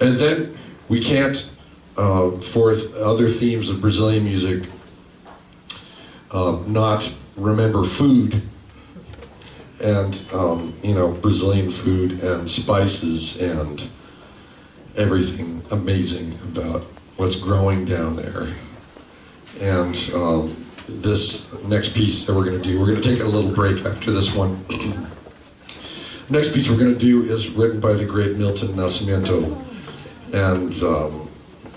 And then we can't, uh, for th- other themes of Brazilian music, uh, not remember food and um, you know Brazilian food and spices and everything amazing about what's growing down there. And um, this next piece that we're going to do, we're going to take a little break after this one. next piece we're going to do is written by the great Milton Nascimento, and um,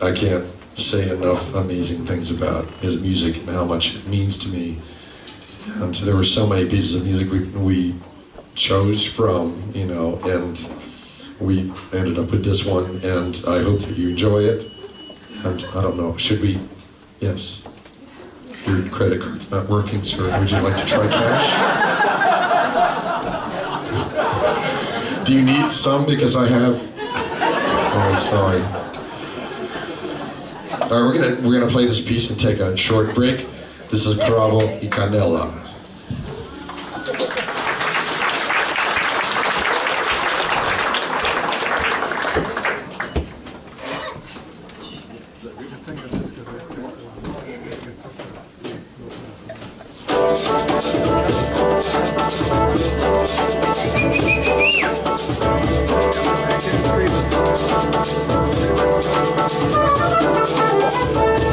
I can't say enough amazing things about his music and how much it means to me. And there were so many pieces of music we, we chose from, you know, and we ended up with this one, and I hope that you enjoy it. And I don't know, should we? Yes. Your credit card's not working, sir. Would you like to try cash? Do you need some? Because I have. Sorry. All right, we're gonna we're gonna play this piece and take a short break. This is Cravo y Canela. É Thank you.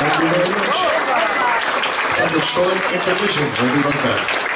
Thank you very much. Take a short intermission. We'll be right back.